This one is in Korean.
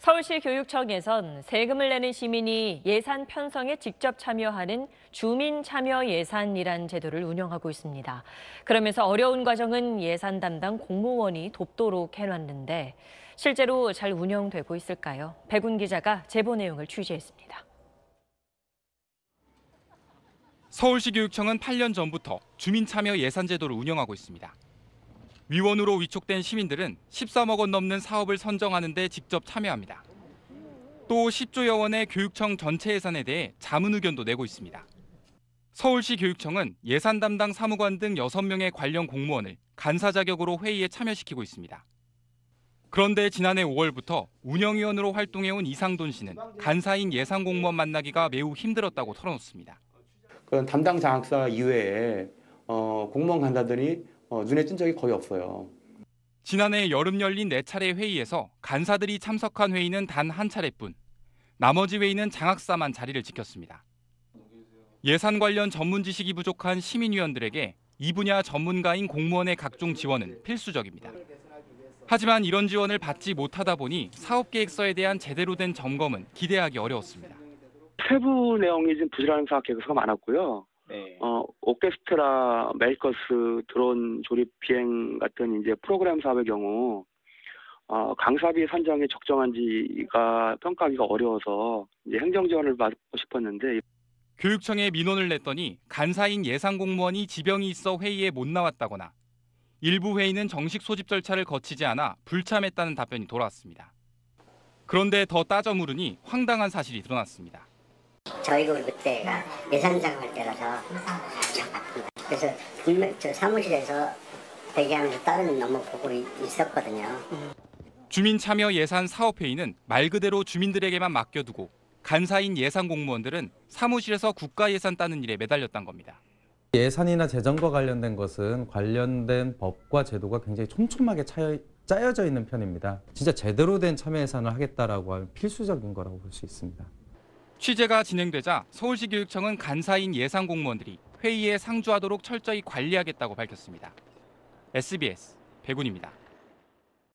서울시 교육청에선 세금을 내는 시민이 예산 편성에 직접 참여하는 주민 참여 예산이란 제도를 운영하고 있습니다. 그러면서 어려운 과정은 예산 담당 공무원이 돕도록 해놨는데 실제로 잘 운영되고 있을까요? 백운 기자가 제보 내용을 취재했습니다. 서울시 교육청은 8년 전부터 주민 참여 예산 제도를 운영하고 있습니다. 위원으로 위촉된 시민들은 13억 원 넘는 사업을 선정하는 데 직접 참여합니다. 또 10조여 원의 교육청 전체 예산에 대해 자문 의견도 내고 있습니다. 서울시 교육청은 예산 담당 사무관 등 6명의 관련 공무원을 간사 자격으로 회의에 참여시키고 있습니다. 그런데 지난해 5월부터 운영위원으로 활동해온 이상돈 씨는 간사인 예산 공무원 만나기가 매우 힘들었다고 털어놓습니다. 담당 장학사 이외에 어, 공무원 간사들이 어, 눈에 띈 적이 거의 없어요. 지난해 여름 열린 4차례 회의에서 간사들이 참석한 회의는 단 한 차례뿐. 나머지 회의는 장학사만 자리를 지켰습니다. 예산 관련 전문 지식이 부족한 시민위원들에게 이 분야 전문가인 공무원의 각종 지원은 필수적입니다. 하지만 이런 지원을 받지 못하다 보니 사업 계획서에 대한 제대로 된 점검은 기대하기 어려웠습니다. 세부 내용이 좀 부실한 사업 계획서가 많았고요. 네. 어, 오케스트라, 메이커스, 드론 조립 비행 같은 이제 프로그램 사업의 경우 어, 강사비 선정이 적정한지가 평가하기가 어려워서 이제 행정 지원을 받고 싶었는데 교육청에 민원을 냈더니 간사인 예산 공무원이 지병이 있어 회의에 못 나왔다거나 일부 회의는 정식 소집 절차를 거치지 않아 불참했다는 답변이 돌아왔습니다. 그런데 더 따져 물으니 황당한 사실이 드러났습니다. 저희가 그때가 예산장 할 때라서. 그래서 분명 저 사무실에서 대기하면서 다른 업무 보고 있- 있었거든요. 주민 참여 예산 사업회의는 말 그대로 주민들에게만 맡겨두고 간사인 예산 공무원들은 사무실에서 국가 예산 따는 일에 매달렸던 겁니다. 예산이나 재정과 관련된 것은 관련된 법과 제도가 굉장히 촘촘하게 차여, 짜여져 있는 편입니다. 진짜 제대로 된 참여 예산을 하겠다라고 하면 필수적인 거라고 볼 수 있습니다. 취재가 진행되자 서울시 교육청은 간사인 예산 공무원들이 회의에 상주하도록 철저히 관리하겠다고 밝혔습니다. SBS 백운입니다.